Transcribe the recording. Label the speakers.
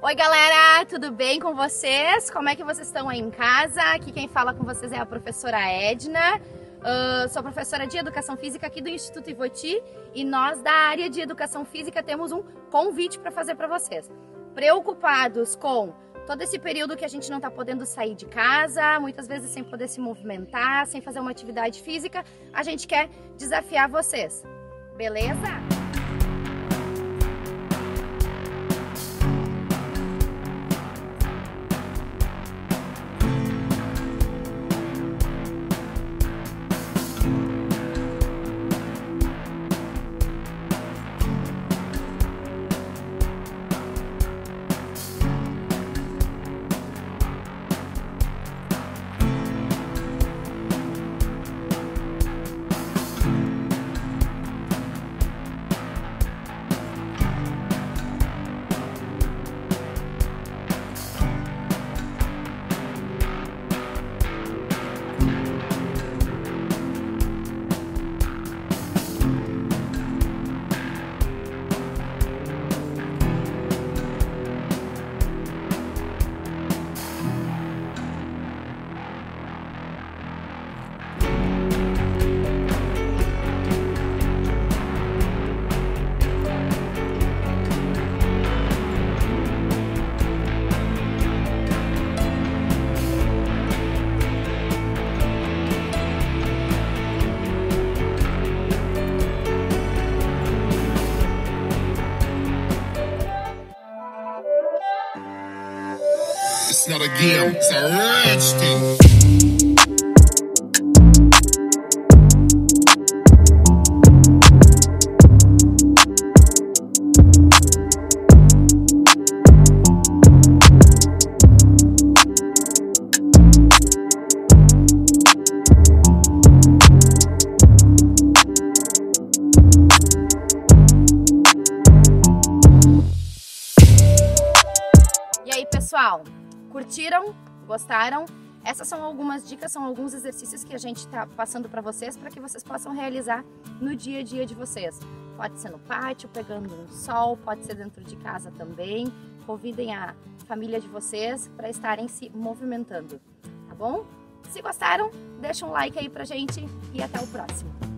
Speaker 1: Oi galera, tudo bem com vocês? Como é que vocês estão aí em casa? Aqui quem fala com vocês é a professora Edna. Uh, sou professora de Educação Física aqui do Instituto Ivoti e nós da área de Educação Física temos um convite para fazer para vocês. Preocupados com todo esse período que a gente não está podendo sair de casa, muitas vezes sem poder se movimentar, sem fazer uma atividade física, a gente quer desafiar vocês. Beleza? Not a game, it's a thing. Pessoal? Curtiram? Gostaram? Essas são algumas dicas, são alguns exercícios que a gente está passando para vocês para que vocês possam realizar no dia a dia de vocês. Pode ser no pátio, pegando um sol, pode ser dentro de casa também. Convidem a família de vocês para estarem se movimentando, tá bom? Se gostaram, deixa um like aí pra gente e até o próximo.